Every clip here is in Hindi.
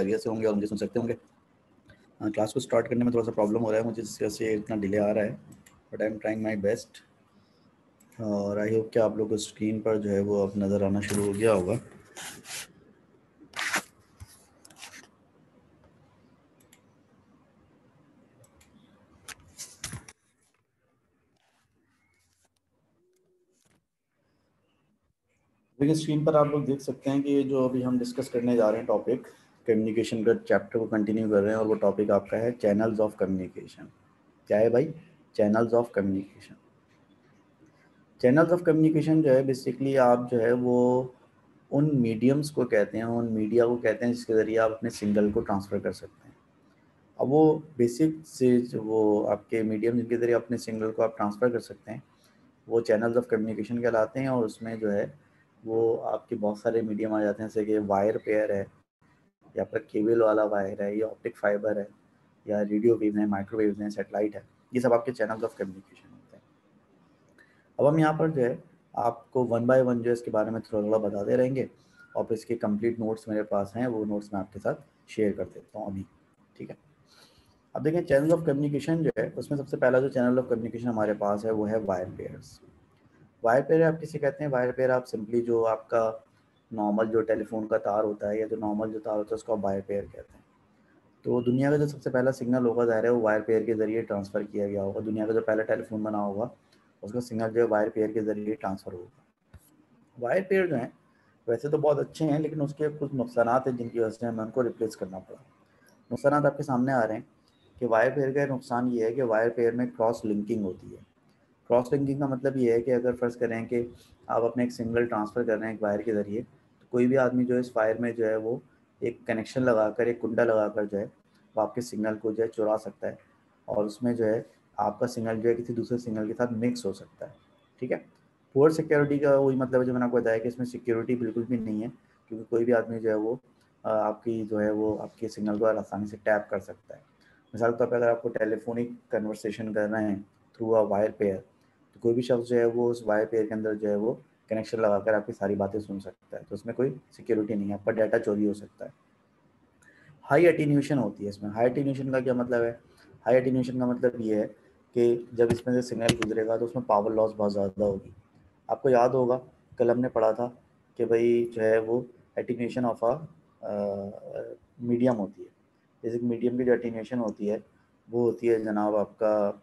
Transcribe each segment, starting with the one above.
खैरियत से होंगे और मुझे सुन सकते होंगे। क्लास को स्टार्ट करने में थोड़ा सा प्रॉब्लम हो रहा है मुझे जिस वजह से इतना डिले आ रहा है। But I am trying my best और आई होप कि आप लोग को स्क्रीन पर जो है वो अब नज़र आना शुरू हो गया होगा। देखिए स्क्रीन पर आप लोग देख सकते हैं कि जो अभी हम डिस्कस करने जा रहे हैं टॉपिक कम्युनिकेशन का चैप्टर को कंटिन्यू कर रहे हैं और वो टॉपिक आपका है चैनल्स ऑफ़ कम्युनिकेशन क्या है भाई? Channels of communication channels of communication जो है बेसिकली आप जो है वो उन मीडियम्स को कहते हैं, उन मीडिया को कहते हैं जिसके ज़रिए आप अपने सिंगल को ट्रांसफ़र कर सकते हैं। अब वो बेसिक से जो वो आपके मीडियम जिनके ज़रिए अपने सिंगल को आप ट्रांसफ़र कर सकते हैं, वो चैनल्स ऑफ़ कम्युनिकेशन कहलाते हैं और उसमें जो है वो आपके बहुत सारे मीडियम आ जाते हैं, जैसे कि वायर पेयर है या फिर केबल वाला वायर है, या ऑप्टिक फाइबर है, या रेडियो वेव है माइक्रोवेव है सेटेलाइट है, ये सब आपके चैनल्स ऑफ़ कम्युनिकेशन होते हैं। अब हम यहाँ पर जो है, आपको वन बाय वन जो है इसके बारे में थोड़ा थोड़ा बताते रहेंगे, और फिर इसके कंप्लीट नोट्स मेरे पास हैं, वो नोट्स मैं आपके साथ शेयर कर देता हूँ अभी, ठीक है? अब देखें चैनल ऑफ़ कम्युनिकेशन जो है, उसमें सबसे पहला जो चैनल ऑफ़ कम्युनिकेशन हमारे पास है, वो है वायर पेयर्स वायर पेयर आप किसे कहते हैं? वायर पेयर आप सिंपली जो आपका नॉर्मल जो टेलीफोन का तार होता है या जो नॉर्मल जो तार होता है, उसको वायर पेयर कहते हैं। तो दुनिया का जो सबसे पहला सिग्नल होगा, ज़ाहिर है वो वायर पेयर के ज़रिए ट्रांसफ़र किया गया होगा। दुनिया का जो पहला टेलीफोन बना होगा, उसका सिग्नल जो है वायर पेयर के ज़रिए ट्रांसफ़र होगा। वायर पेयर जो है, वैसे तो बहुत अच्छे हैं, लेकिन उसके कुछ नुकसान हैं जिनकी वजह से हमें उनको रिप्लेस करना पड़ा। नुकसान आपके सामने आ रहे हैं कि वायर पेयर का नुकसान ये है कि वायर पेयर में क्रॉस लिंकिंग होती है। क्रॉस लिंकिंग का मतलब ये है कि अगर फ़र्ज़ करें कि आप अपने एक सिंगल ट्रांसफ़र कर रहे हैं एक वायर के ज़रिए कोई भी आदमी जो है इस वायर में जो है वो एक कनेक्शन लगाकर एक कुंडा लगाकर जो है वो आपके सिग्नल को जो है चुरा सकता है और उसमें जो है आपका सिग्नल जो है किसी दूसरे सिग्नल के साथ मिक्स हो सकता है ठीक है पुअर सिक्योरिटी का वही मतलब है जो मैंने आपको बताया कि इसमें सिक्योरिटी बिल्कुल भी नहीं है क्योंकि कोई भी आदमी जो है वो आपकी जो है वो आपके सिग्नल को आसानी से टैप कर सकता है मिसाल के तौर पर अगर आपको टेलीफोनिक कन्वर्सेशन कर रहे हैं थ्रू अ वायर पेयर तो कोई भी शख्स जो है वो उस वायर पेयर के अंदर जो है वो कनेक्शन लगाकर आपकी सारी बातें सुन सकता है तो उसमें कोई सिक्योरिटी नहीं है, आपका डाटा चोरी हो सकता है। हाई अटीन्यूशन होती है इसमें। हाई अटीन्यूशन का क्या मतलब है? हाई अटीन्यूशन का मतलब ये है कि जब इसमें से सिग्नल गुजरेगा तो उसमें पावर लॉस बहुत ज़्यादा होगी। आपको याद होगा, कल हमने पढ़ा था कि भाई जो है वो एटीन्यूशन ऑफ़ अ मीडियम होती है। जैसे मीडियम की जो एटीन्यूशन होती है, वो होती है जनाब आपका,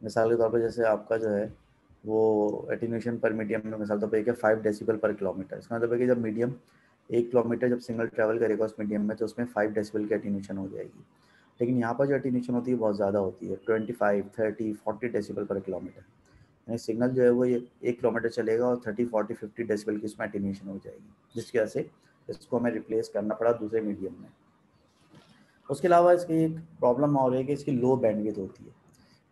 मिसाल के तौर पर जैसे आपका जो है वो एटीनेशन पर मीडियम में मिसाल तौर पर एक है फाइव डेसिबल पर किलोमीटर इसका मतलब है कि जब मीडियम एक किलोमीटर जब सिंगल ट्रैवल करेगा उस मीडियम में तो उसमें फाइव डेसिबल की एटीनेशन हो जाएगी। लेकिन यहाँ पर जो एटीनेशन होती है बहुत ज़्यादा होती है twenty five thirty forty decibel per kilometre यानी सिग्नल जो है वो एक किलोमीटर चलेगा और थर्टी फोर्टी फिफ्टी डेसिबल की उसमें एटीनेशन हो जाएगी, जिसकी वजह से इसको हमें रिप्लेस करना पड़ा दूसरे मीडियम में। उसके अलावा इसकी एक प्रॉब्लम और है कि इसकी लो बैंडविथ होती है।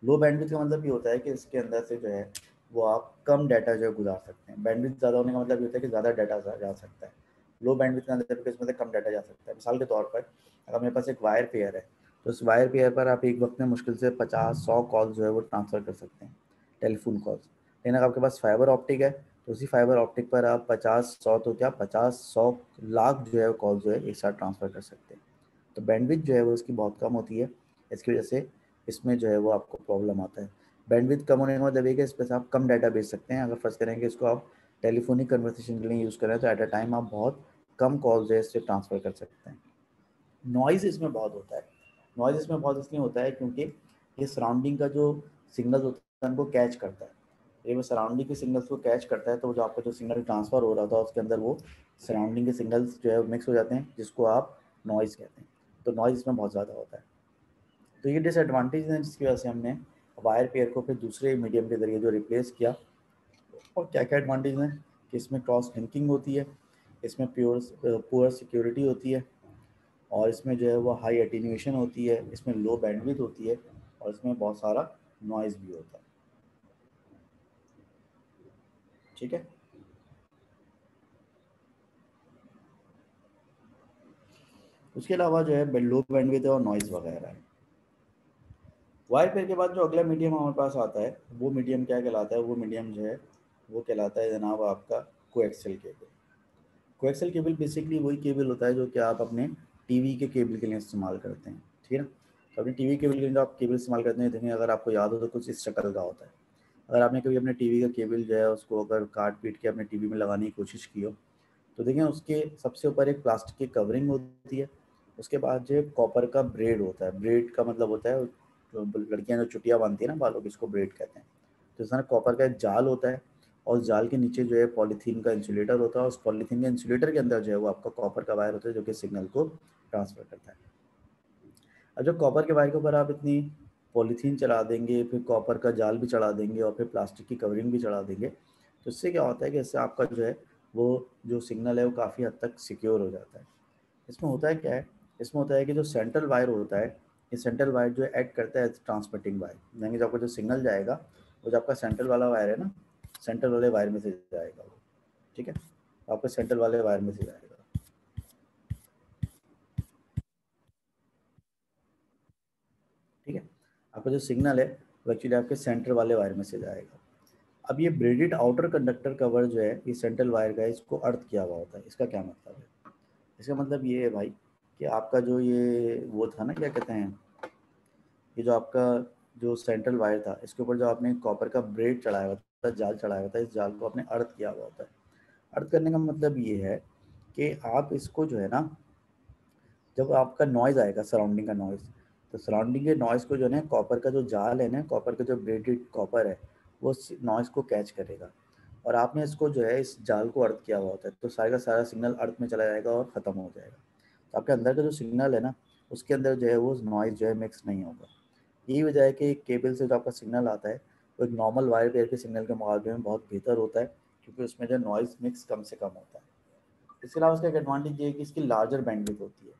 लो बैंडविथ का मतलब ये होता है कि इसके अंदर से जो है वो आप कम डाटा जो है गुजार सकते हैं। बैंडविथ ज़्यादा होने का मतलब ये होता है कि ज़्यादा डाटा जा सकता है। लो बैंडविथ का मतलब इसमें से कम डाटा जा सकता है। मिसाल के तौर पर, अगर मेरे पास एक वायर पेयर है तो उस वायर पेयर पर आप एक वक्त में मुश्किल से पचास, सौ कॉल जो है वो ट्रांसफ़र कर सकते हैं। टेलीफोन कॉल्स लेकिन अगर आपके पास फाइबर ऑप्टिक है तो उसी फाइबर ऑप्टिक पर आप पचास, सौ तो क्या, पचास, सौ लाख जो है कॉल जो है एक साथ ट्रांसफ़र कर सकते हैं। तो बैंडविथ जो है वो उसकी बहुत कम होती है। इसकी वजह से इसमें जो है वो आपको प्रॉब्लम आता है। बैंडविथ कम होने का मतलब है इस पर आप कम डाटा भेज सकते हैं, अगर फ़र्स्ट करेंगे इसको आप टेलीफोनिक कन्वर्सेशन के लिए यूज़ करें तो एट अ टाइम आप बहुत कम कॉल जो है इससे ट्रांसफ़र कर सकते हैं। नॉइज़ इसमें बहुत होता है। नॉइज़ इसमें बहुत इसलिए होता है क्योंकि ये सराउंडिंग का जो सिग्नल होता है, उनको कैच करता है। ये वो सराउंडिंग के सिग्नल्स को कैच करता है तो जो आपका जो सिग्नल ट्रांसफ़र हो रहा था, उसके अंदर वो सराउंडिंग के सिग्नल्स जो है मिक्स हो जाते हैं, जिसको आप नॉइज़ कहते हैं। तो नॉइज़ इसमें बहुत ज़्यादा होता है। तो ये डिसएडवांटेज हैं जिसकी वजह से हमने वायर पेयर को फिर दूसरे मीडियम के ज़रिए जो रिप्लेस किया, और क्या क्या एडवांटेज हैं? कि इसमें क्रॉस लिंकिंग होती है, इसमें प्योर पुअर सिक्योरिटी होती है, और इसमें जो है वो हाई एटीन्यूएशन होती है, इसमें लो बैंडविथ होती है, और इसमें बहुत सारा नॉइज़ भी होता है। ठीक है? उसके अलावा जो है लो बैंडविथ और नॉइज़ वगैरह है। वायर पेयर के बाद जो अगला मीडियम हमारे पास आता है, वो मीडियम क्या कहलाता है? वो मीडियम जो है, वो कहलाता है जनाब आपका coaxial cable coaxial cable basically वही केबल होता है जो कि आप अपने टीवी के केबल के लिए इस्तेमाल करते हैं, ठीक है ना? अपने टीवी केबल के लिए जो आप केबल इस्तेमाल करते हैं, देखें, अगर आपको याद हो तो कुछ इस शक्ल का होता है। अगर आपने कभी अपने टीवी का केबल जो है, उसको अगर काट पीट के अपने टीवी में लगाने की कोशिश की हो तो देखें, उसके सबसे ऊपर एक प्लास्टिक की कवरिंग होती है, उसके बाद जो है कॉपर का ब्रेड होता है। ब्रेड का मतलब होता है जो लड़कियाँ जो चुटियाँ बांधती है ना बालों की, इसको ब्रेड कहते हैं। तो इस तरह कॉपर का एक जाल होता है और उस जाल के नीचे जो है पॉलीथीन का इंसुलेटर होता है और उस पॉलीथीन के इंसुलेटर के अंदर जो है वो आपका कॉपर का वायर होता है जो कि सिग्नल को ट्रांसफ़र करता है। अब जब कॉपर के वायर के ऊपर आप इतनी पॉलीथीन चढ़ा देंगे, फिर कॉपर का जाल भी चढ़ा देंगे और फिर प्लास्टिक की कवरिंग भी चढ़ा देंगे तो इससे क्या होता है कि इससे आपका जो है वो जो सिग्नल है वो काफ़ी हद तक सिक्योर हो जाता है। इसमें होता है क्या है? इसमें होता है कि जो सेंट्रल वायर होता है ये सेंट्रल वायर जो एक्ट करता है ट्रांसमिटिंग वायर यानी कि आपका जो सिग्नल जाएगा, वो जो आपका सेंट्रल वाला वायर है ना सेंट्रल वाले वायर में से जाएगा वो, ठीक है? आपके सेंट्रल वाले वायर में से जाएगा। ठीक है? आपका जो सिग्नल है, वो एक्चुअली आपके सेंटर वाले वायर में से जाएगा। अब ये ब्रेडेड आउटर कंडक्टर कवर जो है, ये सेंट्रल वायर का इसको अर्थ किया हुआ होता है। इसका क्या मतलब है? इसका मतलब ये है भाई कि आपका जो ये, वो था ना, क्या कहते हैं? ये जो आपका जो सेंट्रल वायर था, इसके ऊपर जो आपने कॉपर का ब्रेड चढ़ाया हुआ था जाल चढ़ाया हुआ था, इस जाल को आपने अर्थ किया हुआ होता है। अर्थ करने का मतलब ये है कि आप इसको जो है ना, जब आपका नॉइज़ आएगा सराउंडिंग का नॉइज़ तो सराउंडिंग के नॉइज़ को जो है ना कॉपर का जो जाल है ना कॉपर का जो ब्रेडेड कॉपर है, वो नॉइज़ को कैच करेगा। और आपने इसको जो है, इस जाल को अर्थ किया हुआ होता है तो सारे का सारा सिग्नल अर्थ में चला जाएगा और ख़त्म हो जाएगा। तो आपके अंदर का जो सिग्नल है ना, उसके अंदर जो है वो नॉइज़ जो है मिक्स नहीं होगा। यही वजह है कि केबल से जो आपका सिग्नल आता है, वो एक नॉर्मल वायर पेयर के सिग्नल के मुकाबले में बहुत बेहतर होता है, क्योंकि उसमें जो नॉइज़ मिक्स कम से कम होता है। इसके अलावा उसका एक एडवांटेज ये है कि इसकी लार्जर बैंडविथ होती है।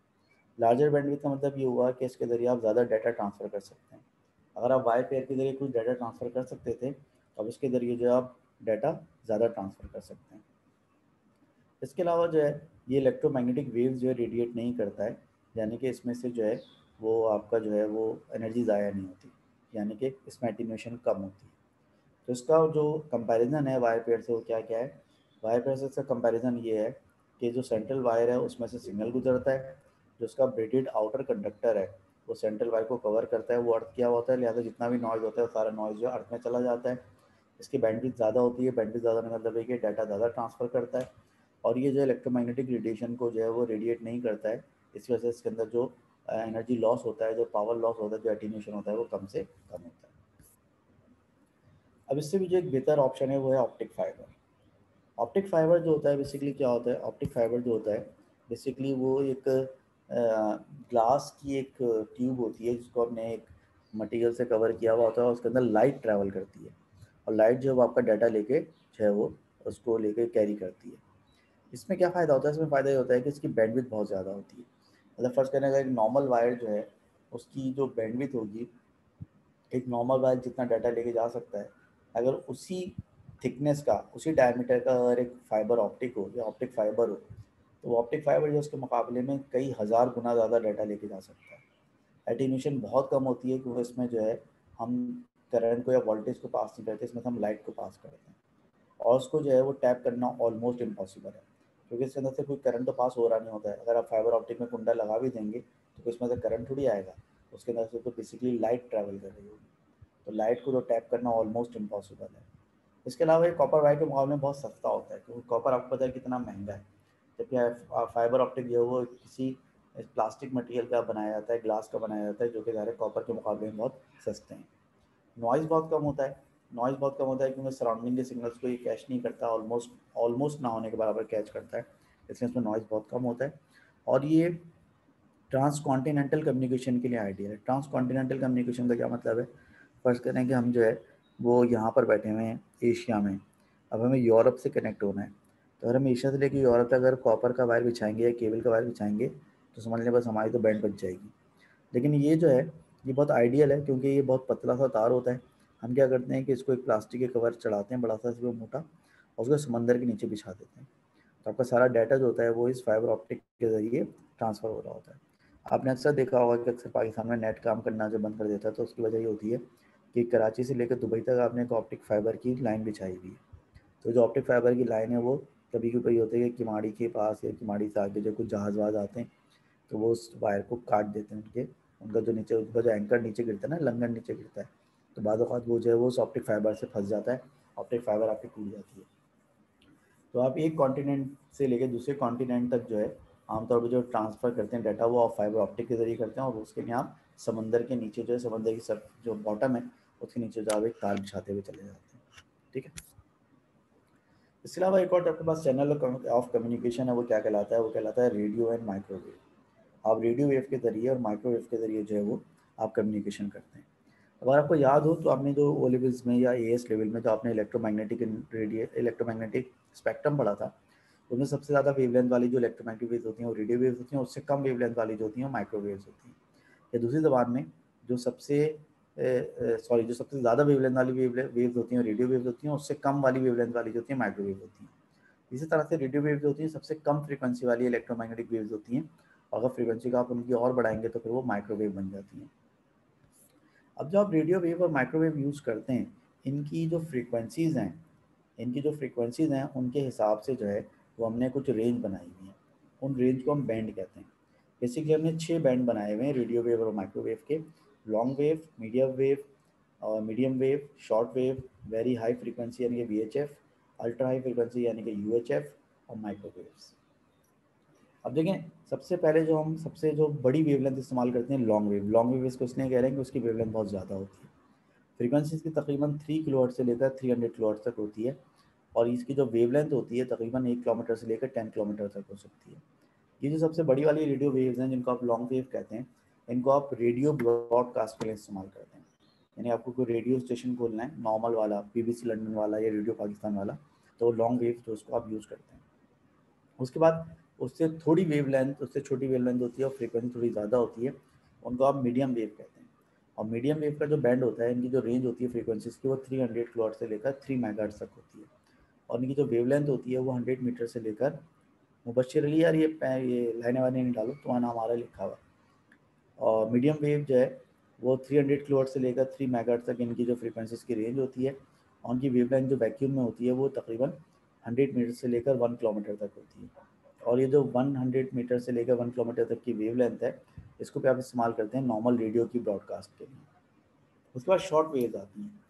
लार्जर बैंडविथ का मतलब ये हुआ कि इसके ज़रिए आप ज़्यादा डाटा ट्रांसफ़र कर सकते हैं। अगर आप वायर पेयर के ज़रिए कुछ डाटा ट्रांसफ़र कर सकते थे तो अब इसके ज़रिए जो आप डाटा ज़्यादा ट्रांसफ़र कर सकते हैं। इसके अलावा जो है, ये इलेक्ट्रोमैग्नेटिक वेव्स जो है रेडिएट नहीं करता है। यानी कि इसमें से जो है, वो आपका जो है, वो एनर्जी ज़ाया नहीं होती। यानी कि इसमें एटीन्यूशन कम होती है। तो इसका जो कंपैरिजन है वायर पेयर से, वो क्या क्या है? वायर पेयर से इसका कंपैरिजन ये है कि जो सेंट्रल वायर है, उसमें से सिग्नल गुजरता है। जो उसका ब्रेडेड आउटर कंडक्टर है, वो सेंट्रल वायर को कवर करता है। वो अर्थ किया होता है? लिहाजा जितना भी नॉइज़ होता है सारा नॉइज़ जो अर्थ में चला जाता है। इसकी बैंडविथ ज़्यादा होती है। बैंडविथ ज़्यादा मतलब है कि डाटा ज़्यादा ट्रांसफ़र करता है। और ये जो इलेक्ट्रोमैग्नेटिक रेडिएशन को जो है वो रेडिएट नहीं करता है इस वजह से इसके अंदर जो एनर्जी लॉस होता है, जो पावर लॉस होता है, जो एटीन्यूशन होता है, वो कम से कम होता है। अब इससे भी जो एक बेहतर ऑप्शन है, वो है ऑप्टिक फाइबर ऑप्टिक फाइबर जो होता है बेसिकली क्या होता है? ऑप्टिक फाइबर जो होता है बेसिकली वो एक ग्लास की एक ट्यूब होती है, जिसको आपने एक मटेरियल से कवर किया हुआ होता है और उसके अंदर लाइट ट्रैवल करती है। और लाइट जो है वो आपका डाटा लेके जो है वो उसको लेके कैरी करती है। इसमें क्या फ़ायदा होता है? इसमें फ़ायदा ये होता है कि इसकी बैंडविथ बहुत ज़्यादा होती है। मतलब फ़र्स्ट करने का एक नॉर्मल वायर जो है, उसकी जो बैंडविथ होगी, एक नॉर्मल वायर जितना डाटा लेके जा सकता है, अगर उसी थिकनेस का, उसी डायमीटर का अगर एक फाइबर ऑप्टिक हो, या ऑप्टिक फाइबर हो तो ऑप्टिक फाइबर जो उसके मुकाबले में कई हज़ार गुना ज़्यादा डाटा लेके जा सकता है। एटीन्यूशन बहुत कम होती है क्योंकि इसमें जो है, हम करंट को या वोल्टेज को पास नहीं करते, इसमें हम लाइट को पास करते हैं। और उसको जो है, वो टैप करना ऑलमोस्ट इम्पॉसिबल है। क्योंकि इसके अंदर से कोई करंट तो पास हो रहा नहीं होता है। अगर आप फाइबर ऑप्टिक में कुंडा लगा भी देंगे तो इसमें से करंट थोड़ी आएगा। उसके अंदर से तो बेसिकली लाइट ट्रैवल कर रही होगी। तो लाइट को तो टैप करना ऑलमोस्ट इम्पॉसिबल है। इसके अलावा ये कॉपर वायर के मुकाबले में बहुत सस्ता होता है, क्योंकि कॉपर आपको पता है कितना महँगा है। जबकि फाइबर ऑप्टिक जो है वो किसी प्लास्टिक मटेरियल का बनाया जाता है ग्लास का बनाया जाता है, जो कि ज़्यादा कॉपर के मुकाबले में बहुत सस्ते हैं। नॉइज़ बहुत कम होता है। नॉइज़ बहुत कम होता है क्योंकि सराउंडिंग के सिग्नल्स को ये कैच नहीं करता ऑलमोस्ट ऑलमोस्ट ना होने के बराबर कैच करता है, इसलिए इसमें नॉइज़ बहुत कम होता है। और ये ट्रांस कॉन्टीनेंटल कम्युनिकेशन के लिए आइडियल है। ट्रांस कॉन्टीनेंटल कम्युनिकेशन का क्या मतलब है? फ़र्स्ट करें कि हम जो है, वो यहाँ पर बैठे हुए हैं एशिया में। अब हमें यूरोप से कनेक्ट होना है। तो अगर हम एशिया से लेकर यूरोप तक अगर कॉपर का वायर बिछाएँगे या केबल का वायर बिछाएँगे तो समझ लें बस हमारी तो बैंड बच जाएगी। लेकिन ये जो है, ये बहुत आइडियल है क्योंकि ये बहुत पतला सा तार होता है। हम क्या करते हैं कि इसको एक प्लास्टिक के कवर चढ़ाते हैं बड़ा सा इसको मोटा, और उसको समंदर के नीचे बिछा देते हैं। तो आपका सारा डाटा जो होता है वो इस फाइबर ऑप्टिक के ज़रिए ट्रांसफ़र हो रहा होता है। आपने अक्सर देखा होगा कि अक्सर पाकिस्तान में नेट काम करना जो बंद कर देता है तो उसकी वजह ये होती है कि कराची से लेकर दुबई तक आपने एक ऑप्टिक फाइबर की लाइन बिछाई हुई है। तो जो ऑप्टिक फाइबर की लाइन है, वो कभी कभी होते हैं कि किमाड़ी के पास या किमाड़ी से आगे जो कुछ जहाज़ वहाज आते हैं तो वो उस वायर को काट देते हैं उनके, उनका जो नीचे, उनका जो एंकर नीचे गिरता है ना लंगन नीचे गिरता है। तो बाद अवत वो जो है वो उस ऑप्टिक फाइबर से फंस जाता है। ऑप्टिक फाइबर आपकी टूट जाती है। तो आप एक कॉन्टिनेंट से लेकर दूसरे कॉन्टिनेंट तक जो है, आमतौर पर जो ट्रांसफ़र करते हैं डाटा वो आप फाइबर ऑप्टिक के ज़रिए करते हैं और उसके लिए आप समंदर के नीचे जो है, समंदर की सब जो बॉटम है, उसके नीचे जो आप एक तार बिछाते हुए चले जाते हैं। ठीक है? इसके अलावा एक और आपके पास चैनल ऑफ़ कम्युनिकेशन है, वो क्या कहलाता है? वो कहलाता है रेडियो एंड माइक्रोवेव आप रेडियो वेव के ज़रिए और माइक्रोवेव के ज़रिए जो है वो आप कम्युनिकेशन करते हैं। अगर आपको याद हो तो आपने जो ओ लेवल्स में या एएस लेवल में जो आपने इलेक्ट्रोमैग्नेटिक रेडियो इलेक्ट्रोमैग्नेटिक स्पेक्ट्रम पढ़ा था उनमें सबसे ज़्यादा वेवलेंथ वाली जो इलेक्ट्रोमैग्नेटिक वेव्स होती हैं, वो रेडियो वेव्स होती हैं, उससे कम वेवलेंथ वाली जो होती हैं माइक्रोवेव्स होती हैं। या दूसरी जबान में जो सबसे सॉरी जो सबसे ज़्यादा वेवलेंथ वाली वेव्स होती हैं रेडियो वेव्स होती हैं, उससे कम वाली वेवलेंथ वाली जो होती हैं माइक्रोवेव होती हैं। इसी तरह से रेडियो वेव्स होती हैं, सबसे कम फ्रीक्वेंसी वाली इलेक्ट्रोमैग्नेटिक वेव्स होती हैं। अगर फ्रीक्वेंसी का आप उनकी और बढ़ाएँगे तो फिर वो माइक्रोवेव बन जाती हैं। अब जो आप रेडियो वेव और माइक्रोवेव यूज़ करते हैं, इनकी जो फ्रीक्वेंसीज़ हैं, इनकी जो फ्रीक्वेंसीज़ हैं, उनके हिसाब से जो है, वो हमने कुछ रेंज बनाई हुई हैं। उन रेंज को हम बैंड कहते हैं। बेसिकली हमने छः बैंड बनाए हुए हैं रेडियो वेव और माइक्रोवेव के। लॉन्ग वेव मीडियम वेव और medium wave short wave very high frequency यानी कि एफ़ अल्ट्रा हाई फ्रीक्वेंसी यानी कि एफ़ और माइक्रोवेव्स अब देखें, सबसे पहले जो हम, सबसे जो बड़ी वेवलेंथ इस्तेमाल करते हैं लॉन्ग वेव लॉन्ग वेव इसको इसलिए कह रहे हैं कि उसकी वेवलेंथ बहुत ज़्यादा होती है। फ्रीक्वेंसी इसकी तकरीबन थ्री किलो से लेकर थ्री हंड्रेड किलो तक होती है और इसकी जो वेवलेंथ होती है, तकरीबन एक किलोमीटर से लेकर टेन किलोमीटर तक हो सकती है। ये जो सबसे बड़ी वाली रेडियो वेव्स हैं, जिनको आप लॉन्ग वेव कहते हैं, इनको आप रेडियो ब्रॉडकास्ट के लिए इस्तेमाल करते हैं। यानी आपको कोई रेडियो स्टेशन खोलना है नॉर्मल वाला बीबीसी लंदन वाला या रेडियो पाकिस्तान वाला तो लॉन्ग वेव जो उसको आप यूज़ करते हैं। उसके बाद उससे थोड़ी वेव लेंथ उससे छोटी वेव लेंथ होती है और फ्रिक्वेंसी थोड़ी ज़्यादा होती है, उनको आप मीडियम वेव कहते हैं। और मीडियम वेव का जो बैंड होता है, इनकी जो रेंज होती है फ्रीक्वेंसीज की, वो 300 हंड्रेड से लेकर थ्री मेगाहर्ट्ज तक होती है। और इनकी जो वेव लेंथ होती है, वो 100 मीटर से लेकर मुबशर अली यार, ये ये लाइने वाइने नहीं डालो, तुम्हारा नाम हमारा लिखा हुआ। और मीडियम वेव जो है, वो 300 हंड्रेड से लेकर थ्री मेगाहर्ट्ज तक इनकी जो फ्रीक्वेंसीज की रेंज होती है, और उनकी वेव लेंथ जो वैक्यूम में होती है, वो तकरीबन हंड्रेड मीटर से लेकर वन किलोमीटर तक होती है। और ये जो 100 मीटर से लेकर वन किलोमीटर तक की वेव लेंथ है, इसको भी आप इस्तेमाल करते हैं नॉर्मल रेडियो की ब्रॉडकास्ट के लिए। उसके बाद शॉर्ट वेव्स आती हैं।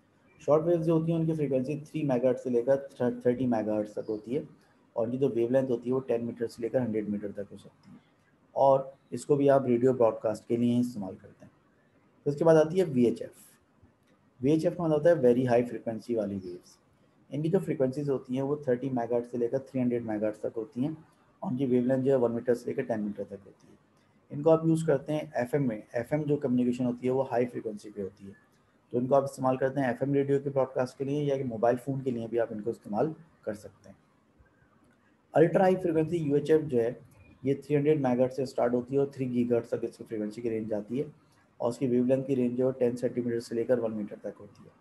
शॉर्ट वेव्स जो होती हैं, उनकी फ्रीक्वेंसी थ्री मेगाहर्ट से लेकर थर्टी मेगाहर्ट तक होती है। और उनकी जो वेव लेंथ होती है, वो टेन मीटर से लेकर हंड्रेड मीटर तक हो सकती है। और इसको भी आप रेडियो ब्रॉडकास्ट के लिए इस्तेमाल करते हैं। तो उसके बाद आती है V H F V H F का मतलब होता है वेरी हाई फ्रिक्वेंसी वाली वेव्स इनकी जो फ्रिक्वेंसीज होती हैं, वो थर्टी मेगाहर्ट से लेकर थ्री हंड्रेड मेगाहर्ट तक होती हैं। उनकी वेवलेंथ जो है वन मीटर से लेकर टेन मीटर तक होती है। इनको आप यूज़ करते हैं एफएम में। एफएम जो कम्युनिकेशन होती है, वो हाई फ्रिक्वेंसी पे होती है। तो इनको आप इस्तेमाल करते हैं एफएम रेडियो के ब्रॉडकास्ट के लिए या कि मोबाइल फ़ोन के लिए भी आप इनको इस्तेमाल कर सकते हैं। अल्ट्रा हाई फ्रिक्वेंसी यू जो है, ये 300 हंड्रेड से स्टार्ट होती है और थ्री गीगर्ट्स तक इसकी फ्रिक्वेंसी की रेंज आती है। और उसकी वेवलेंथ की रेंज जो है टेन सेंटीमीटर से लेकर वन मीटर तक होती है।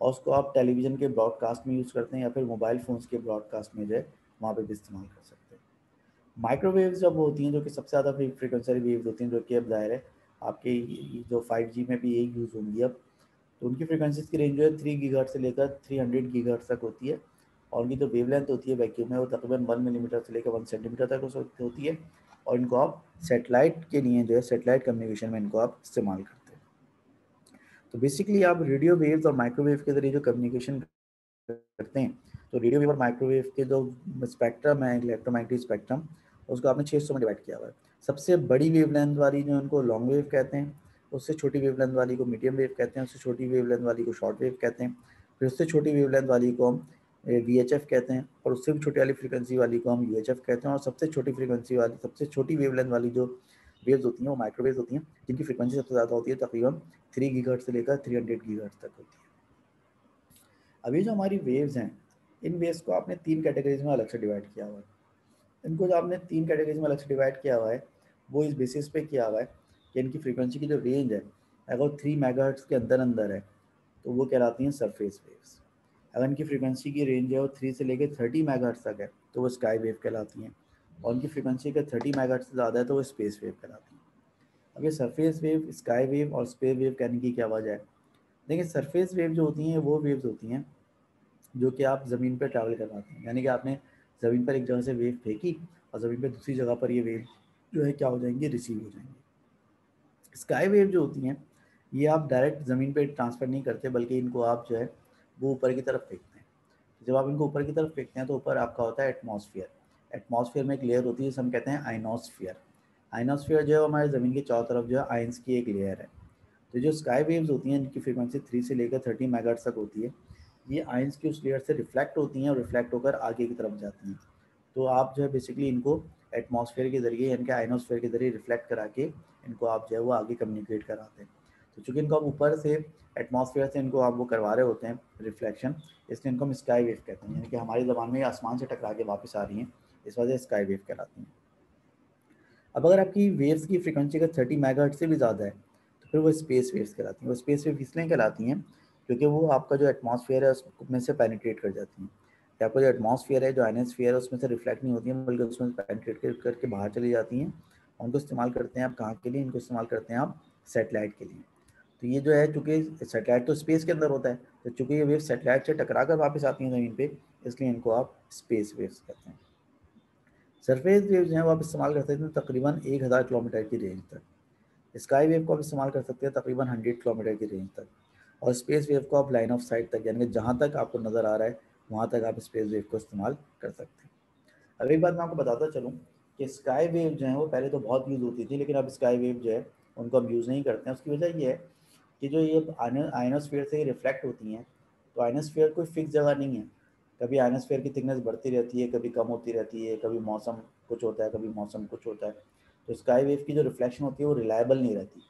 और उसको आप टेलीविज़न के ब्रॉडकास्ट में यूज़ करते हैं या फिर मोबाइल फ़ोन्स के ब्रॉडकास्ट में जो है, वहाँ पर भी इस्तेमाल कर सकते हैं। माइक्रोवेव्स जब होती हैं, जो कि सबसे ज़्यादा फ्रिक्वेंसी वेव्स होती हैं, जो कि अब ज़ाहिर है आपके जो फाइव जी में भी यही यूज़ होंगी अब तो उनकी फ्रिक्वेंसीज की रेंज जो है थ्री गीगार्ट से लेकर थ्री हंड्रेड गीगार्ट तक होती है और उनकी जो वेव लेंथ होती है वैक्यूम में, वो तकरीबन वन मिलीमीटर से लेकर वन सेंटीमीटर तक होती है और इनको आप सेटेलाइट के लिए जो है सेटेलाइट कम्युनिकेशन में इनको आप इस्तेमाल करते हैं। तो बेसिकली आप रेडियो वेव्स और माइक्रोवेव के ज़रिए जो कम्युनिकेशन करते हैं तो रेडियो वेव और माइक्रोवेव के जो स्पेक्ट्रम है इलेक्ट्रोमैग्नेटिक स्पेक्ट्रम उसको आपने 600 में डिवाइड किया हुआ है। सबसे बड़ी वेवलेंथ वाली जो उनको लॉन्ग वेव कहते हैं, उससे छोटी वेवलेंथ वाली को मीडियम वेव कहते हैं, उससे छोटी वेवलेंथ वाली को शॉर्ट वेव कहते हैं, फिर उससे छोटी वेवलेंथ वाली को हम वी कहते हैं, और उससे भी छोटी वाली फ्रिक्वेंसी वाली को हम यू एच एफ़ कहते हैं, और सबसे छोटी फ्रिक्वेंसी वाली, सबसे छोटी वेवलेंथ वाली जो वेव्स होती हैं, वो माइक्रोवेव होती हैं, जिनकी फ्रिक्वेंसी सबसे ज़्यादा होती है, तकरीबन थ्री गीगर्ट से लेकर थ्री हंड्रेड गीगर्ट तक होती है। अभी जो हमारी वेव्स हैं, इन वेव्स को आपने तीन कैटेगरीज में अलग से डिवाइड किया हुआ है। इनको जो आपने तीन कैटेगरीज में अलग से डिवाइड किया हुआ है, वो इस बेसिस पे किया हुआ है कि इनकी फ्रीक्वेंसी की जो रेंज है, अगर थ्री मेगाहर्ट्ज़ के अंदर अंदर है तो वो कहलाती हैं सरफेस वेव्स अगर इनकी फ्रीक्वेंसी की रेंज है वो थ्री से लेकर थर्टी मेगाहर्ट्ज़ तक है तो वो स्काई वेव कहलाती हैं. और उनकी फ्रीक्वेंसी अगर थर्टी मेगाहर्ट्ज़ से ज़्यादा है तो वो स्पेस वेव कहलाती हैं. अब ये सरफेस वेव स्काई वेव और स्पेस वेव कहने की क्या वजह है? देखिए सरफेस वेव जो होती हैं, वो वेव्स होती हैं जो कि आप ज़मीन पर ट्रैवल करवाते हैं. यानी कि आपने ज़मीन पर एक जगह से वेव फेंकी और ज़मीन पर दूसरी जगह पर ये वेव जो है क्या हो जाएँगे? रिसीव हो जाएँगे। स्काई वेव जो होती हैं, ये आप डायरेक्ट ज़मीन पे ट्रांसफ़र नहीं करते, बल्कि इनको आप जो है वो ऊपर की तरफ़ फेंकते हैं। जब आप इनको ऊपर की तरफ़ फेंकते हैं तो ऊपर आपका होता है एटमॉस्फेयर एटमॉस्फेयर में एक लेयर होती है, जिसे हम कहते हैं आइनोस्फियर आइनोस्फियर जो है हमारे ज़मीन के चारों तरफ़ जो है आइंस की एक लेयर है। तो जो स्काई वेव्स होती हैं, इनकी फ्रीक्वेंसी थ्री से लेकर थर्टी मेगाहर्ट्ज़ तक होती है। ये आइंस की उस लेयर से रिफ्लेक्ट होती हैं और रिफ्लेक्ट होकर आगे की तरफ़ जाती हैं। तो आप जो है बेसिकली इनको एटमॉस्फेयर के ज़रिए यानी कि आइनोस्फेयर के ज़रिए रिफ्लेक्ट करा के इनको आप जो है वो आगे कम्युनिकेट कराते हैं। तो चूँकि इनको आप ऊपर से एटमॉस्फेयर से इनको आप वो करवा रहे होते हैं रिफ्लेक्शन इसलिए इनको हम स्काई वेव कहते हैं। यानी कि हमारी ज़बान में आसमान से टकरा के वापस आ रही हैं, इस वजह से स्काई वेव कहलाती हैं। अब अगर आपकी वेव्स की फ्रिक्वेंसी अगर थर्टी मेगाहर्ट्ज से भी ज़्यादा है तो फिर वो स्पेस वेव्स कहलाती हैं। वो स्पेस वेव इसलिए कहलाती हैं? क्योंकि वो आपका जो एटमॉस्फेयर है, उसमें से पेनिट्रेट कर जाती हैं। कि आपका जो एटमॉस्फेयर है, जो आइनोस्फेयर है, उसमें से रिफ्लेक्ट नहीं होती है, बल्कि उसमें पेनिट्रेट कर, करके बाहर चली जाती हैं। उनको इस्तेमाल करते हैं आप कहाँ के लिए? इनको इस्तेमाल करते हैं आप सेटेलाइट के लिए। तो ये जो है, चूँकि सेटेलाइट तो स्पेस के अंदर होता है तो चूँकि ये वेव सेटेलाइट से टकरा कर वापस आती हैं ज़मीन पर इसलिए इनको आप स्पेस वेव्स कहते हैं। सरफेस वेव जो है, वो आप इस्तेमाल कर सकते हैं तकरीबन एक हज़ार किलोमीटर की रेंज तक। स्काई वेव को आप इस्तेमाल कर सकते हैं तकरीबन हंड्रेड किलोमीटर की रेंज तक। और स्पेस वेव को आप लाइन ऑफ़ साइट तक, यानी कि जहाँ तक आपको नज़र आ रहा है, वहाँ तक आप स्पेस वेव को इस्तेमाल कर सकते हैं। अब एक बात मैं आपको बताता चलूँ कि स्काई वेव जो है, वो पहले तो बहुत यूज़ होती थी, लेकिन अब स्काई वेव जो है, उनको हम यूज़ नहीं करते हैं। उसकी वजह ये है कि जो ये आइनोस्फेयर से रिफ्लेक्ट होती हैं तो आइनोस्फेयर कोई फिक्स जगह नहीं है। कभी आइनोस्फेयर की थिकनेस बढ़ती रहती है, कभी कम होती रहती है, कभी मौसम कुछ होता है, कभी मौसम कुछ होता है। तो स्काई वेव की जो रिफ्लेक्शन होती है, वो रिलायबल नहीं रहती।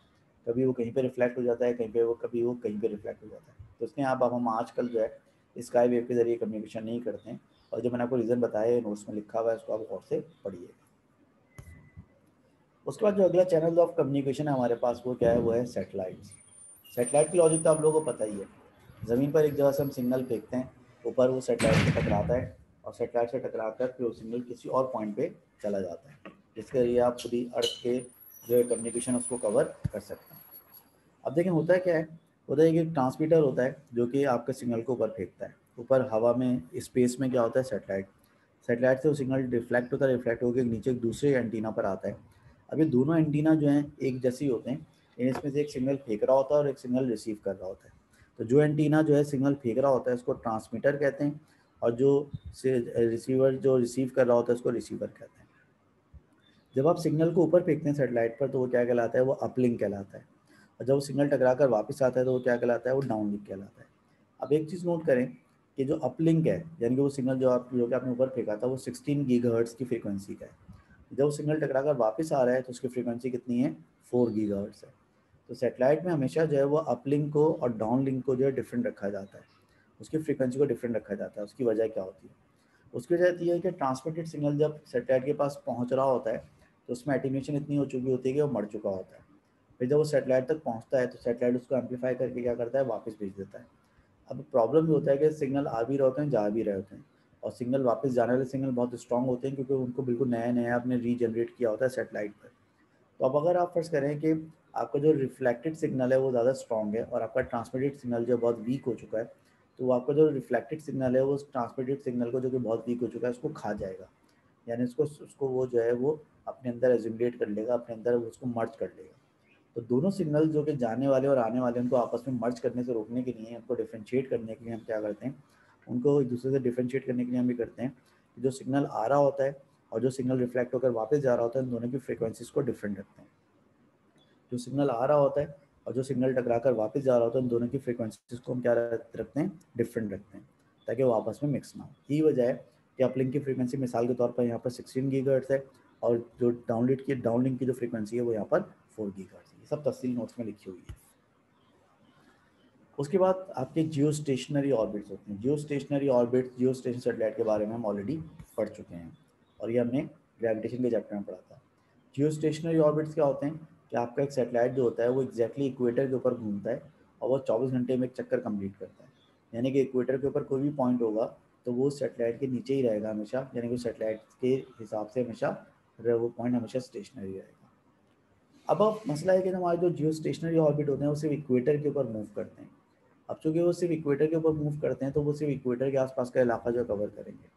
कभी वो कहीं पे रिफ्लेक्ट हो जाता है, कहीं पे वो, कभी वो कहीं पे रिफ्लेक्ट हो जाता है। तो इसलिए आप अब हम आजकल जो है स्काई वेव के ज़रिए कम्युनिकेशन नहीं करते हैं। और जो मैंने आपको रीज़न बताया है नोट्स में लिखा हुआ है, उसको आप गौर से पढ़िए उसके बाद जो अगला चैनल ऑफ़ कम्युनिकेशन है हमारे पास, वो क्या है? वो है सेटेलाइट्स सेटेलाइट की लॉजिक तो आप लोगों को पता ही है। ज़मीन पर एक जगह से हम सिग्नल फेंकते हैं, ऊपर वो सेटेलाइट से टकराता है और सेटेलाइट से टकरा कर फिर वो सिग्नल किसी और पॉइंट पे चला जाता है, जिसके ज़रिए आप पूरी अर्थ के जो है कम्युनिकेशन उसको कवर कर सकते हैं। अब देखें, होता है क्या है? होता है कि ट्रांसमीटर होता है जो कि आपके सिग्नल को ऊपर फेंकता है। ऊपर हवा में, स्पेस में क्या होता है? सेटेलाइट। सेटेलाइट से वो सिग्नल रिफ्लेक्ट होता है, रिफ्लेक्ट होकर नीचे दूसरे एंटीना पर आता है। अब ये दोनों एंटीना जो हैं, एक जैसे ही होते हैं इसमें से एक सिग्नल फेंक रहा होता है और एक सिग्नल रिसीव कर रहा होता है। तो जो एंटीना जो है, सिग्नल फेंक रहा होता है, उसको ट्रांसमीटर कहते हैं और जो रिसीवर जो रिसीव कर रहा होता है, उसको रिसीवर कहते हैं। जब आप सिग्नल को ऊपर फेंकते हैं सेटेलाइट पर तो वो क्या कहलाता है? वो अपलिंग कहलाता है। और जब वो सिग्नल टकरा कर वापस आता है तो वो क्या कहलाता है? वो डाउन लिंक कहलाता है। अब एक चीज़ नोट करें कि जो अपलिंक है, यानी कि वो सिग्नल जो आप, जो कि आपने ऊपर फेंका था, वो 16 गीगाहर्ट्ज़ की फ्रीक्वेंसी का है। जब वो सिग्नल टकरा कर वापस आ रहा है तो उसकी फ्रीक्वेंसी कितनी है? फोर गीगाहर्ट्ज़ है। तो सेटेलाइट में हमेशा जो है वो अपलिंक को और डाउन लिंक को जो है डिफरेंट रखा जाता है। उसकी फ्रीक्वेंसी को डिफरेंट रखा जाता है। उसकी वजह क्या होती है? उसकी वजह यह है कि ट्रांसमिटेड सिग्नल जब सेटेलाइट के पास पहुँच रहा होता है तो उसमें एटीमेशन इतनी हो चुकी होती है कि वो मर चुका होता है। फिर जब वो सेटेलाइट तक पहुँचता है तो सेटेलाइट उसको एम्पलीफाई करके क्या करता है, वापस भेज देता है। अब प्रॉब्लम ये होता है कि सिग्नल आ भी रहे होते हैं, जा भी रहे होते हैं। और सिग्नल वापस जाने वाले सिग्नल बहुत स्ट्रॉन्ग होते हैं, क्योंकि उनको बिल्कुल नया नया आपने रीजनरेट किया होता है सेटेलाइट पर। तो अब अगर आप फ़र्स्ट करें कि आपका जो रिफ्लेक्टेड सिग्नल है, वो ज़्यादा स्ट्रॉन्ग है, और आपका ट्रांसमिटेड सिग्नल जो बहुत वीक हो चुका है तो आपका जो रिफ्लेक्टेड सिग्नल है, वो ट्रांसमिटेड सिग्नल को जो कि बहुत वीक हो चुका है, उसको खा जाएगा। यानी उसको उसको वो जो है, वो अपने अंदर एजिमुलेट कर लेगा, अपने अंदर उसको मर्ज कर लेगा। तो दोनों सिग्नल जो कि जाने वाले और आने वाले उनको आपस में मर्ज करने से रोकने के लिए, उनको डिफ्रेंशिएट करने के लिए हम क्या करते हैं, उनको एक दूसरे से डिफ्रेंशिएट करने के लिए हम भी करते हैं कि जो सिग्नल आ रहा होता है और जो सिग्नल रिफ्लेक्ट होकर वापस जा रहा होता है, उन दोनों की फ्रिक्वेंसीज को डिफरेंट रखते हैं। जो सिग्नल आ रहा होता है और जो सिग्नल टकरा कर वापस जा रहा होता है, उन दोनों की फ्रिक्वेंसीज को हम क्या रखते हैं डिफरेंट रखते हैं, ताकि वो आपस में मिक्स ना हो। यही वजह है कि अपलिंक की फ्रिक्वेंसी मिसाल के तौर पर यहाँ पर सिक्सटीन गीगाहर्ट्ज़ है और जो डाउनलिंक की डाउनलिंक की जो फ्रिक्वेंसी है, वो यहाँ पर फोर है। ये सब तफसील नोट्स में लिखी हुई है। उसके बाद आपके जियो स्टेशनरी ऑर्बिट्स होते हैं। Geostationary orbit geo station satellite के बारे में हम ऑलरेडी पढ़ चुके हैं और ये हमने ग्रेविटेशन के चैप्टर में पढ़ा था। जियो स्टेशनरी ऑर्बिट्स क्या होते हैं? कि आपका एक सेटेलाइट जो होता है, वो एक्जैक्टली इक्वेटर के ऊपर घूमता है और वो 24 घंटे में एक चक्कर कंप्लीट करता है। यानी कि इक्वेटर के ऊपर कोई भी पॉइंट होगा तो वो सेटेलाइट के नीचे ही रहेगा हमेशा। यानी कि सेटेलाइट के हिसाब से हमेशा वो पॉइंट हमेशा स्टेशनरी रहेगा। अब अब मसला है कि हमारे जो जियो स्टेशनरी ऑर्बिट होते हैं, वो सिर्फ़ इक्वेटर के ऊपर मूव करते हैं। अब चूँकि वो सिर्फ़ इक्वेटर के ऊपर मूव करते हैं तो वो सिर्फ़ इक्वेटर के आसपास का इलाका जो कवर करेंगे।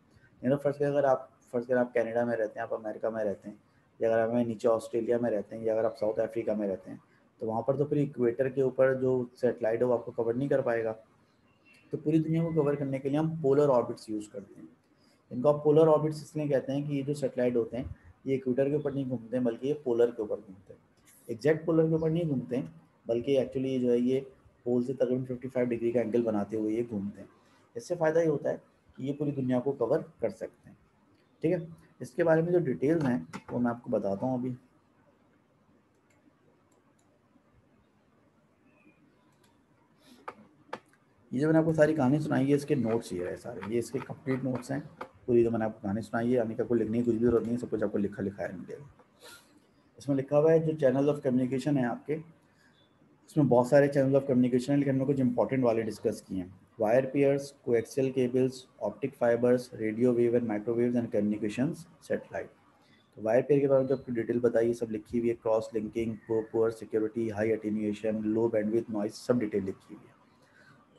यानी फ़र्स्ट अगर आप फ़र्स्ट अगर आप कनाडा में रहते हैं, आप अमेरिका में रहते हैं, या अगर हमें नीचे ऑस्ट्रेलिया में रहते हैं, या अगर आप साउथ अफ्रीका में रहते हैं तो वहाँ पर तो फिर इक्वेटर के ऊपर जो सेटेलाइट है वो आपको कवर नहीं कर पाएगा। तो पूरी दुनिया को कवर करने के लिए हम पोलर ऑर्बिट्स यूज़ करते हैं। इनको आप पोलर ऑर्बिट्स इसलिए कहते हैं कि ये जो सेटेलाइट होते हैं, ये इक्वेटर के ऊपर नहीं घूमते, बल्कि ये पोलर के ऊपर घूमते हैं। एग्जैक्ट पोलर के ऊपर नहीं घूमते हैं, बल्कि एक्चुअली जो है, ये पोल से तकरीबन 55 डिग्री का एंगल बनाते हुए ये घूमते हैं। इससे फ़ायदा ये होता है कि ये पूरी दुनिया को कवर कर सकते हैं। ठीक है? इसके बारे में जो डिटेल्स हैं, वो मैं आपको बताता हूँ अभी। ये जो मैंने आपको सारी कहानी सुनाई है, इसके नोट्स ये है सारे। ये इसके कंप्लीट नोट्स हैं। पूरी जो मैंने आपको कहानी सुनाई है, यानी कि आपको लिखने की कुछ भी ज़रूरत नहीं सब कुछ आपको लिखा लिखा है मिलेगा। इसमें लिखा हुआ है जो चैनल ऑफ़ कम्युनिकेशन है आपके, इसमें बहुत सारे चैनल ऑफ़ कम्युनिकेशन है, लेकिन हमने कुछ इंपॉर्टेंट वाले डिस्कस किए हैं। Wire pairs coaxial cables optic fibres radio wave and microwave and communication satellite तो वायर पेयर के बारे में जो आपको डिटेल बताई सब लिखी हुई है cross linking poor security high attenuation low bandwidth noise सब डिटेल लिखी हुई है।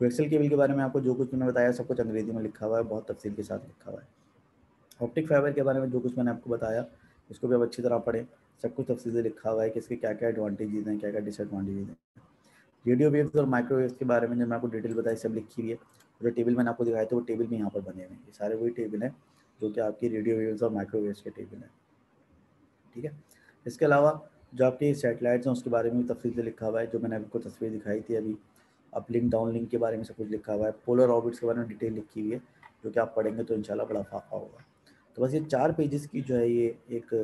कोएक्सियल केबल के बारे में आपको जो कुछ मैंने बताया, सब कुछ अंग्रेज़ी में लिखा हुआ है, बहुत तफसील के साथ लिखा हुआ है। ऑप्टिक फाइबर के बारे में जो कुछ मैंने आपको बताया, इसको भी आप अच्छी तरह पढ़ें। सब कुछ तफसील से लिखा हुआ है कि इसके क्या क्या एडवांटेजेस हैं क्या क्या डिसएडवांटेजेस हैं। रेडियो वेव्स और माइक्रोवेव्स के बारे में जो मैं आपको डिटेल बताई, सब लिखी हुई है। जो टेबल मैंने आपको दिखाया था वो टेबल भी यहाँ पर बने हुए हैं। ये सारे वही टेबल हैं, जो कि आपकी रेडियो वेव्स और माइक्रोवेव्स के टेबल हैं। ठीक है? इसके अलावा जो आपके सेटेलाइट्स हैं, उसके बारे में भी तफसील से लिखा हुआ है, जो मैंने आपको तस्वीर दिखाई थी अभी। अप लिंक डाउन लिंक के बारे में सब कुछ लिखा हुआ है। पोलर ऑर्बिट्स के बारे में डिटेल लिखी हुई है, जो कि आप पढ़ेंगे तो इंशाल्लाह बड़ा फाफा होगा। तो बस ये चार पेजेस की जो है ये एक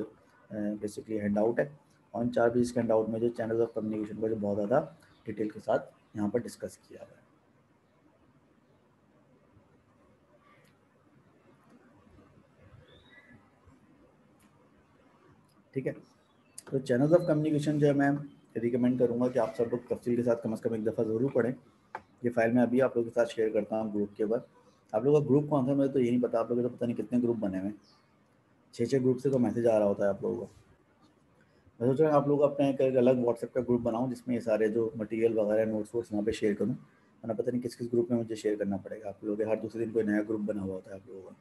बेसिकली हैंड आउट है। और इन चार पेजेस के हैंड आउट में जो चैनल ऑफ़ कम्युनिकेशन का जो बहुत ज़्यादा डिटेल के साथ यहाँ पर डिस्कस किया हुआ है। ठीक है? तो चैनल्स ऑफ़ कम्युनिकेशन जो है मैं रिकमेंड करूँगा कि आप सब लोग तफसील के साथ कम अज़ कम एक दफ़ा ज़रूर पढ़ें। ये फ़ाइल मैं अभी आप लोगों के साथ शेयर करता हूँ ग्रुप के ऊपर। आप लोगों का ग्रुप कौन सा मुझे तो ये नहीं पता। आप लोगों को तो पता नहीं कितने ग्रुप बने हुए छः छः ग्रुप से तो मैसेज आ रहा होता है आप लोगों को। मैं सोच रहा हूँ आप लोग अपने एक अलग व्हाट्सएप का ग्रुप बनाऊँ, जिसमें ये सारे जो मटेरियल वगैरह नोट्स वोट्स वहाँ पर शेयर करूँ। वरना पता नहीं किस किस ग्रुप में मुझे शेयर करना पड़ेगा। आप लोगों के हर दूसरे दिन कोई नया ग्रुप बना हुआ होता है आप लोगों का।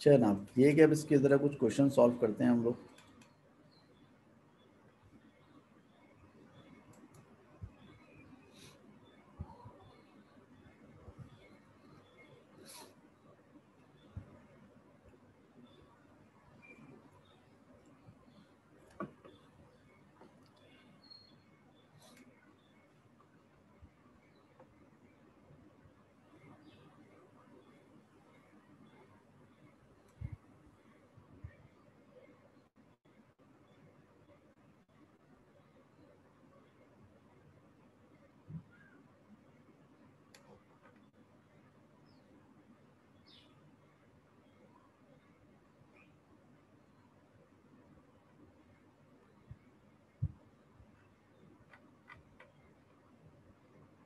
अच्छा ना ये क्या अब इसके ज़रा कुछ क्वेश्चन सॉल्व करते हैं हम लोग।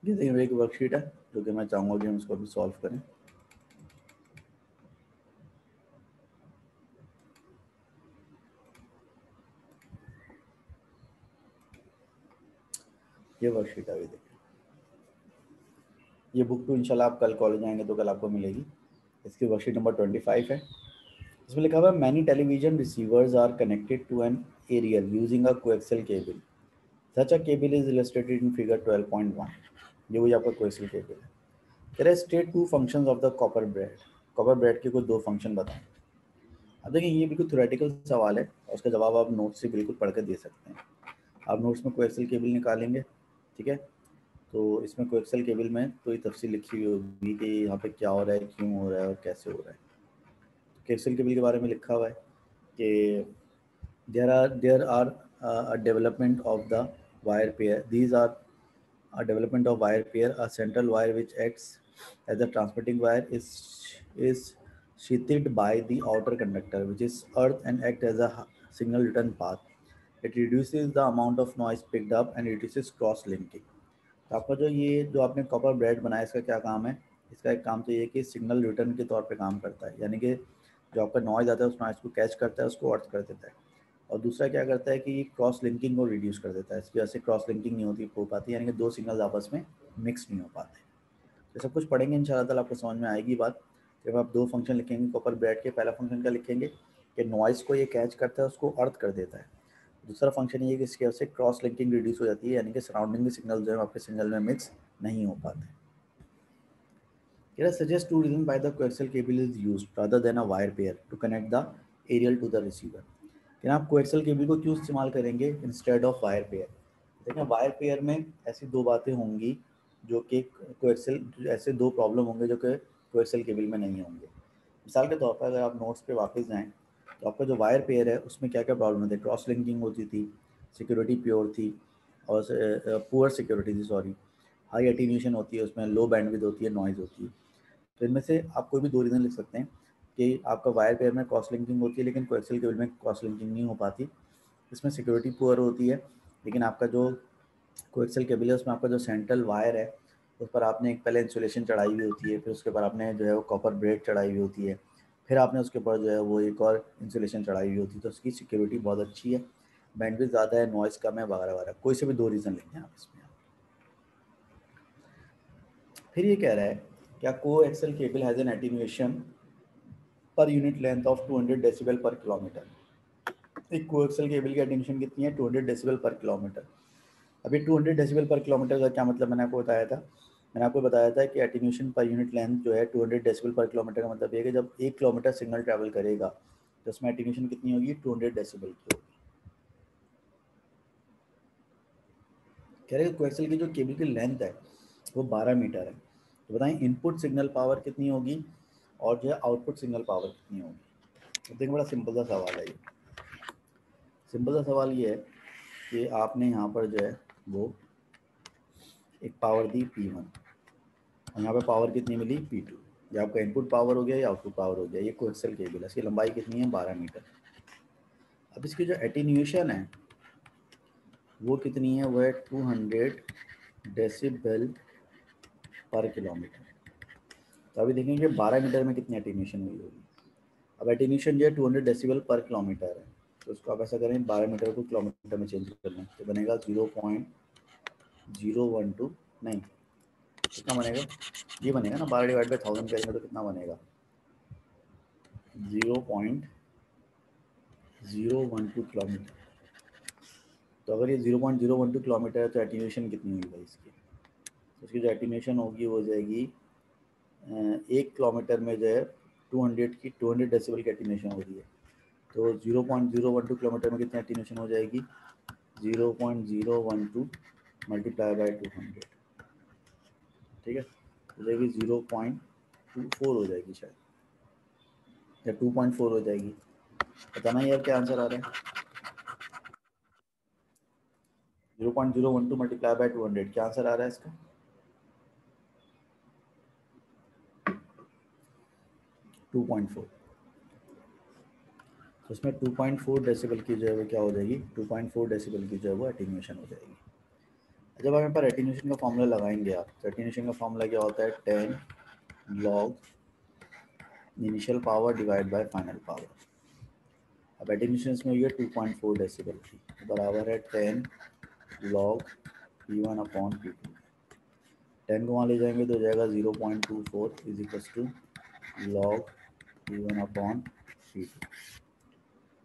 ये देखिए, एक वर्कशीट है, जो कि मैं चाहूँगा कि हम इसको अभी सॉल्व करें। ये वर्कशीट अभी देखिए। ये बुक तो इंशाल्लाह आप कल कॉलेज आएँगे तो कल आपको मिलेगी। इसकी वर्कशीट नंबर ट्वेंटी फाइव है। इसमें लिखा हुआ है many television receivers are connected to an aerial using a coaxial cable such a cable is illustrated in figure 12.1 ये वही आपका कोएक्सियल केबल है कह रहे state two functions of the copper braid copper braid के कुछ दो फ़ंक्शन बताएँ। अब देखिए, ये बिल्कुल थ्योरेटिकल सवाल है, और उसका जवाब आप नोट्स से बिल्कुल पढ़ कर दे सकते हैं। आप नोट्स में कोएक्सियल केबल निकालेंगे, ठीक है? तो इसमें कोएक्सियल केबल में तो ये तफसील लिखी हुई होगी कि यहाँ पे क्या हो रहा है, क्यों हो रहा है और कैसे हो रहा है। कोएक्सियल केबल के बारे में लिखा हुआ है कि there are there are development of the wire pair. These are a development of wire pair. A central wire which acts as a transmitting wire is is sheathed by the outer conductor, which is earth and act as a signal return path. It reduces the amount of noise picked up and reduces cross linking. तो आपका जो ये जो आपने कॉपर ब्रेड बनाया इसका क्या काम है इसका एक काम तो ये कि सिग्नल रिटर्न के तौर पे काम करता है यानी कि जो आपका नॉइज़ आता है उस नॉइज़ को कैच करता है उसको अर्थ कर देता है और दूसरा क्या करता है कि क्रॉस लिंकिंग को रिड्यूस कर देता है। इसकी वजह से क्रॉस लिंकिंग नहीं होती, हो पाती, यानी कि दो सिग्नल आपस में मिक्स नहीं हो पाते। तो सब कुछ पढ़ेंगे इन शाला आपको समझ में आएगी बात। जब आप दो फ़ंक्शन लिखेंगे कॉपर ब्रेड के पहला फ़ंक्शन क्या लिखेंगे? कि नॉइज़ को ये कैच करता है, उसको अर्थ कर देता है। दूसरा फ़ंक्शन ये कि इसकी वजह से क्रॉस लिंकिंग रिड्यूस हो जाती है, यानी कि सराउंडिंग के सिग्नल जो है, आपके सिग्नल में मिक्स नहीं हो पाते। Here suggest two reasons why the coaxial cable is used rather than a wire pair to connect the aerial to. कि आप कोएक्सल केबल को क्यों इस्तेमाल करेंगे इंस्टेड ऑफ़ वायर पेयर देखें वायर पेयर में ऐसी दो बातें होंगी जो कि कोएक्सल ऐसे दो प्रॉब्लम होंगे जो कि कोएक्सल केबल में नहीं होंगे। मिसाल के तौर पर अगर आप नोट्स पे वापस जाएँ तो आपका जो वायर पेयर है, उसमें क्या क्या प्रॉब्लम है? क्रॉस लिंकिंग होती थी सिक्योरिटी प्योर थी, और पुअर सिक्योरिटी थी सॉरी हाई एटीन्यूशन होती है उसमें लो बैंडविड होती है नॉइज़ होती है। तो इनमें से आप कोई भी दो रीज़न लिख सकते हैं। कि आपका वायर पेयर में क्रॉस लिंकिंग होती है, लेकिन कोएक्सल केबल में क्रॉस लिंकिंग नहीं हो पाती। इसमें सिक्योरिटी पुअर होती है, लेकिन आपका जो कोएक्सल केबल है, उसमें आपका जो सेंट्रल वायर है, उस पर आपने एक पहले इंसुलेशन चढ़ाई हुई होती है, फिर उसके बाद आपने जो है वो कॉपर ब्रेड चढ़ाई हुई होती है, फिर आपने उसके ऊपर जो है वो एक और इंसुलेशन चढ़ाई हुई होती है तो उसकी सिक्योरिटी बहुत अच्छी है। बैंडविड्थ ज़्यादा है नॉइज़ कम है, वगैरह वगैरह। कोई से भी दो रीज़न लिखें आप इसमें। फिर ये कह रहा है क्या coaxial cable has an attenuation per unit length of 200 decibel per kilometre एक को एक्सल केबल की एटीन्यूएशन कितनी है? 200 डेसिबल पर किलोमीटर अभी 200 डेसिबल पर किलोमीटर का क्या मतलब मैंने आपको बताया था? मैंने आपको बताया था कि एटीन्यूएशन पर यूनिट लेंथ जो है 200 डेसिबल पर किलोमीटर का मतलब ये कि जब एक किलोमीटर सिग्नल ट्रैवल करेगा तो उसमें एटीन्यूएशन कितनी होगी? 200 डेसिबल की होगी। कह रहे कोएक्सल की जो केबल की लेंथ है, वो 12 मीटर है। तो बताएँ इनपुट सिग्नल पावर कितनी होगी? और जो है आउटपुट सिग्नल पावर कितनी होगी? तो देखिए बड़ा सिंपल सा सवाल है ये। सिंपल सा सवाल ये है कि आपने यहाँ पर जो है वो एक पावर दी पी वन और यहाँ पर पावर कितनी मिली? पी टू ये आपका इनपुट पावर हो गया, या आउटपुट पावर हो गया। ये कोएक्सल केबल है। इसकी लंबाई कितनी है? बारह मीटर। अब इसकी जो एटीन्यूएशन है, वो कितनी है? वह two hundred decibel per kilometre तो अभी देखेंगे 12 मीटर में कितनी एटीनेशन हुई होगी। अब एटीनेशन जो है 200 डेसिबल पर किलोमीटर है। तो उसको आप ऐसा करें 12 मीटर को किलोमीटर में चेंज कर लें तो बनेगा zero point zero one two नहीं कितना बनेगा? ये बनेगा ना, बारह डिवाइड बाई थाउज़ेंड करेंगे तो कितना बनेगा? Zero point zero one two kilometre तो अगर ये zero point zero one two kilometre है तो एटीनेशन कितनी भाई इसकी? उसकी जो एटीमेशन होगी, वो हो जाएगी एक किलोमीटर में जो है 200 की 200 डेसिबल की एटीमेशन हो रही है। तो 0.012 किलोमीटर में कितनी एटीमेशन हो जाएगी? 0.012 मल्टीप्लाई बाय 200 ठीक है? हो जाएगी 0.24 हो जाएगी शायद। या 2.4 हो जाएगी। बताना यार क्या आंसर आ रहा है। 0.012 मल्टीप्लाई बाय 200 क्या आंसर आ रहा है इसका? Two point four. तो उसमें टू पॉइंट फोर डेसीबल की जो है वो क्या हो जाएगी? टू पॉइंट फोर डेसीबल की जो है वो एटीन्यूशन हो जाएगी। जब आप यहाँ पर एटीन्यूशन का फॉर्मूला लगाएँगे आप तो एटीन्यूशन का फॉर्मूला क्या होता है? Ten log initial power divide by final power अब एटीन्यूशन इसमें हुई है टू पॉइंट फोर डेसीबल की। बराबर है ten log p one upon p two ten को वहाँ ले जाएँगे तो जाएगा zero point two four is equals to log p one upon p two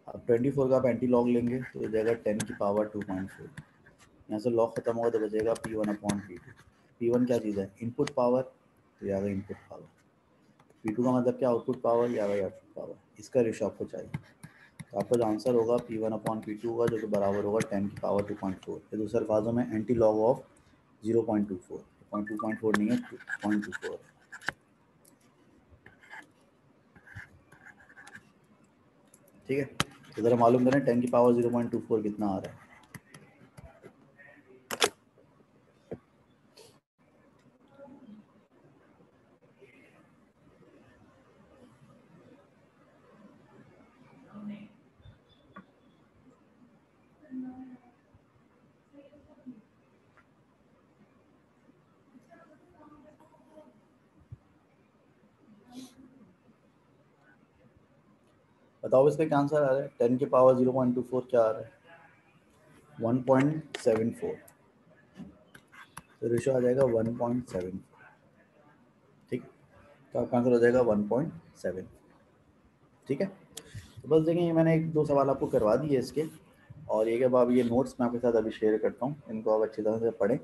अब ट्वेंटी फोर का आप एंटी लॉग लेंगे तो हो जाएगा टेन की पावर टू पॉइंट फोर यहाँ से लॉग खत्म होगा तो बचेगा p one upon p two p one क्या चीज़ है? इनपुट पावर तो यहाँ इनपुट पावर पी टू का मतलब क्या? आउटपुट पावर या गई आउटपुट पावर इसका रेशो आपको चाहिए। तो आपका जो आंसर होगा p one upon p two होगा, जो कि बराबर होगा टेन की पावर टू पॉइंट फोर ये दूसरे अल्फाजों में anti log of zero point two four point two point four नहीं है पॉइंट टू फोर ठीक है? तो ज़रा मालूम करें, टेन की power zero point two four कितना आ रहा है। बताओ इसका क्या आंसर आ रहा है? टेन के power zero point two four क्या आ रहा है? One point seven four. तो रेशो आ जाएगा वन पॉइंट सेवन ठीक? तो आपका आंसर हो जाएगा वन पॉइंट सेवन ठीक है? तो बस देखें मैंने एक दो सवाल आपको करवा दिए इसके। और ये अब आप ये नोट्स मैं आपके साथ अभी शेयर करता हूँ। इनको आप अच्छी तरह से पढ़ें।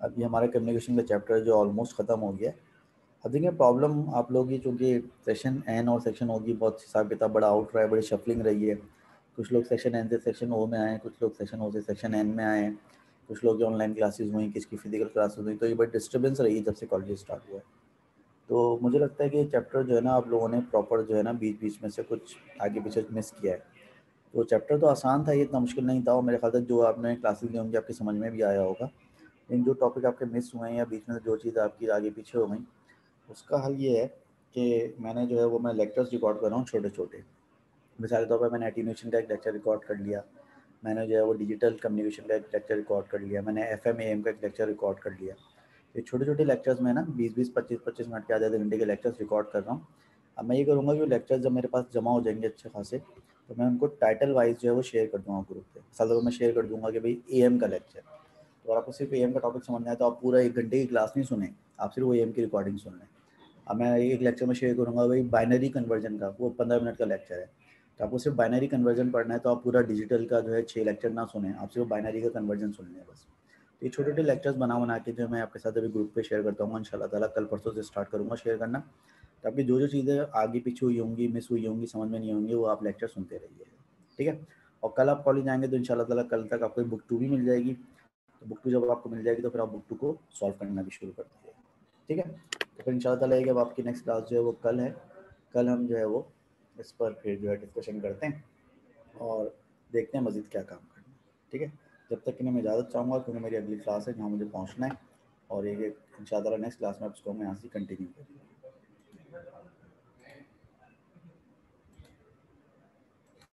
अभी हमारा कम्युनिकेशन का चैप्टर जो ऑलमोस्ट ख़त्म हो गया है। अब देखिए प्रॉब्लम आप लोग की चूँकि सेक्शन एन और सेक्शन ओ की बहुत हिसाब किताब बड़ा आउट रहा है, बड़ी शफलिंग रही है। कुछ लोग सेक्शन एन से सेक्शन ओ में आए, कुछ लोग सेक्शन ओ से सेक्शन एन में आए, कुछ लोग ऑनलाइन क्लासेस हुई, किसकी फ़िज़िकल क्लासेस हुई तो ये बड़ी डिस्टर्बेंस रही जब से कॉलेज स्टार्ट हुआ है। तो मुझे लगता है कि चैप्टर जो है ना आप लोगों ने प्रॉपर जो है ना बीच बीच में से कुछ आगे पीछे मिस किया है। तो चैप्टर तो आसान था, ये इतना मुश्किल नहीं था और मेरे ख्याल से जो आपने क्लासेस ली होंगी, आपकी समझ में भी आया होगा। लेकिन जो टॉपिक आपके मिस हुए हैं या बीच में जो चीज़ आपकी आगे पीछे हो गई उसका हल ये है कि मैंने जो है वो, मैं लेक्चर्स रिकॉर्ड कर रहा हूँ छोटे छोटे। मिसाल के तौर पर मैंने एटीनेशन का एक लेक्चर रिकॉर्ड कर लिया। मैंने जो है वो डिजिटल कम्युनिकेशन का एक लेक्चर रिकॉर्ड कर लिया। मैंने एफ़ एम एम का एक लेक्चर रिकॉर्ड कर लिया। ये छोटे छोटे लेक्चर्स में ना, बीस बीस, पच्चीस पच्चीस मिनट के आधे आधे घंटे के लेक्चर्स रिकॉर्ड कर रहा हूँ। अब मैं ये करूँगा कि लेक्चर्स जब मेरे पास जमा हो जाएँगे अच्छे खासे तो मैं उनको टाइटल वाइज जो है वो शेयर कर दूँगा ग्रुप पे। मिसाल मैं शेयर कर दूँगा कि भाई ए का लेक्चर तो अगर आपको सिर्फ़ ए का टॉपिक समझना है तो आप पूरा एक घंटे की क्लास नहीं सुने, आप सिर्फ़ वो ए की रिकॉर्डिंग सुन लें। अब मैं एक लेक्चर में शेयर करूँगा भाई बाइनरी कन्वर्जन का, वो पंद्रह मिनट का लेक्चर है। तो आपको सिर्फ़ बाइनरी कन्वर्जन पढ़ना है तो आप पूरा डिजिटल का जो है छः लेक्चर ना सुने, आप सिर्फ़ बाइनरी का कन्वर्जन सुन लें बस। तो ये छोटे छोटे लेक्चर्स बना बना के जो मैं आपके साथ अभी ग्रुप पे शेयर करता हूँ इन ताला कल परसों से स्टार्ट करूँगा शेयर करना। तो आपकी जो जो चीज़ें आगे पीछे हुई होंगी मिस हुई होंगी, समझ में नहीं होंगी, वो आप लेक्चर सुनते रहिए, ठीक है? और कल आप कॉलेज आएँगे तो इन ताला कल तक आपको बुक टू भी मिल जाएगी। तो बुक टू जब आपको मिल जाएगी तो फिर आप बुक टू को सॉल्व करना भी शुरू कर दीजिए। ठीक है? तो फिर इंशाल्लाह अब आपकी नेक्स्ट क्लास जो है वो कल है। कल हम जो है वो इस पर फिर जो है डिस्कशन करते हैं और देखते हैं मज़ीद क्या काम करना है। ठीक है? जब तक कि मैं इजाज़त चाहूँगा क्योंकि मेरी अगली क्लास है जहाँ मुझे पहुँचना है और ये इन शाला नेक्स्ट क्लास में आप उसको मैं यहाँ से कंटिन्यू करूँगा।